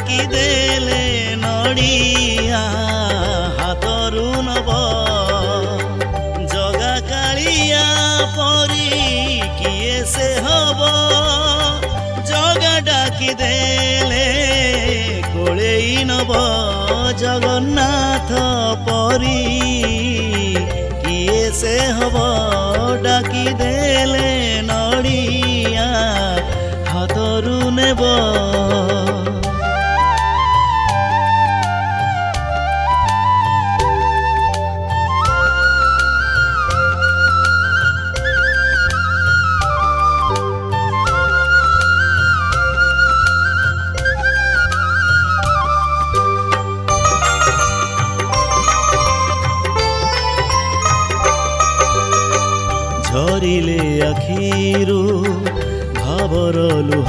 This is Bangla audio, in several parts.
ডাকি দেলে নড়িয়া হাতরু নব জগা কালিয়া পরি কিয়ে সে হব জগা ডাকি দেলে কোলেই নব জগন্নাথ পরি কিয়ে সে হব ডাকি দেলে নড়িয়া হাতরু নেব ଧରିଲେ ଆଖିରୁ ଭାବର ଲୁହ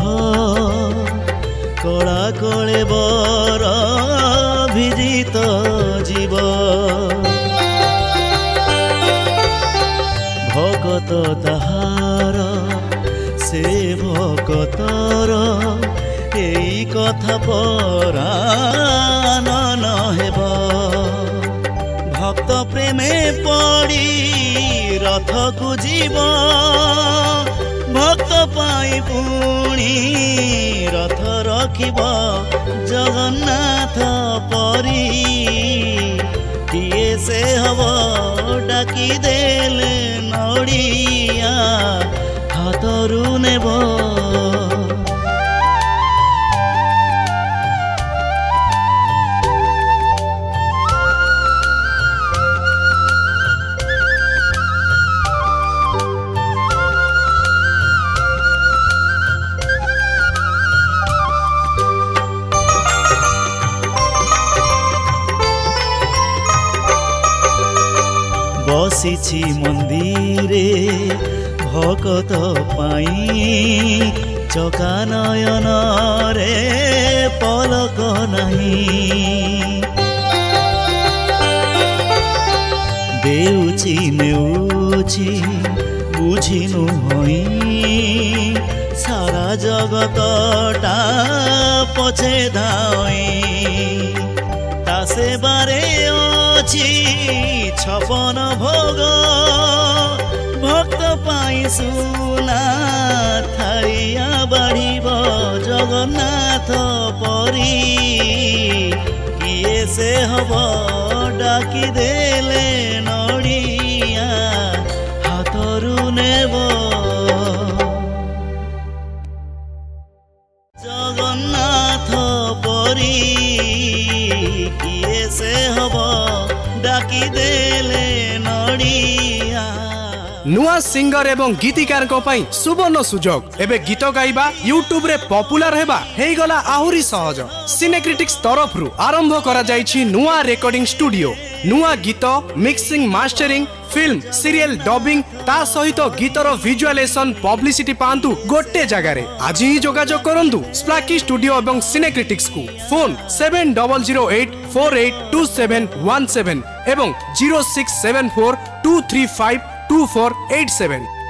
କଳା କଳେ ବର ଭିଜିତ ଯିବ ଭକତ ତାହାର ସେ ଭକତର ଏଇ କଥା ପରା প্রেমে পড়ি রথକୁ ଯିବ ଭକ୍ତ ପାଇଁ ପୁଣି ରଥ ରଖିବ ଜଗନ୍ନାଥ ପରି କିଏ ସେ ହବ ଡାକି ଦେଲେ ନଡ଼ିଆ ହାତରୁ ନେବ ବସିଛି ମନ୍ଦିରେ ভকত পাই চকা নয়নৰে পলক নাহি দেউচি নেউচি বুঝি নহয় সারা জগতটা পছে ধাই তা সেবারে অ ଅଛି ଛପନ ଭୋଗ ଭକ୍ତ ପାଇଁ ସୁନା ଥାଳିଆ ବାଢ଼ିବ ଜଗନ୍ନାଥ ପରି କିଏ ସେ ହବ ଡାକି ଦେଲେ ନଡ଼ିଆ ହାତରୁ ନେବ ଜଗନ୍ନାଥ ପରି କିଏ ସେ ହବ ডাকি দেলে নড়িয়া ନୂଆ ସିଙ୍ଗର ଏବଂ ଗୀତିକାରଙ୍କ ପାଇଁ ସୁବର୍ଣ୍ଣ ସୁଯୋଗ ଏବେ ଗୀତ ଗାଇବା ୟୁଟ୍ୟୁବରେ ପପୁଲାର ହେବା ହେଇଗଲା ଆହୁରି ସହଜ ସିନେକ୍ରିଟିକ୍ସ ତରଫରୁ ଆରମ୍ଭ କରାଯାଇଛି ନୂଆ ରେକର୍ଡିଂ ଷ୍ଟୁଡିଓ ନୂଆ ଗୀତ mixing mastering film serial dubbing ତା ସହିତ ଗୀତର ଭିଜୁଆଲାଇଜେସନ ପବ୍ଲିସିଟି ପାଆନ୍ତୁ ଗୋଟେ ଜାଗାରେ ଆଜି ହିଁ ଯୋଗାଯୋଗ କରନ୍ତୁ ସ୍ପ୍ଲାକି ଷ୍ଟୁଡିଓ ଏବଂ ସିନେକ୍ରିଟିକ୍ସକୁ phone seven double zero eight four eight two seven one seven ଏବଂ zero six seven four two three five two four eight seven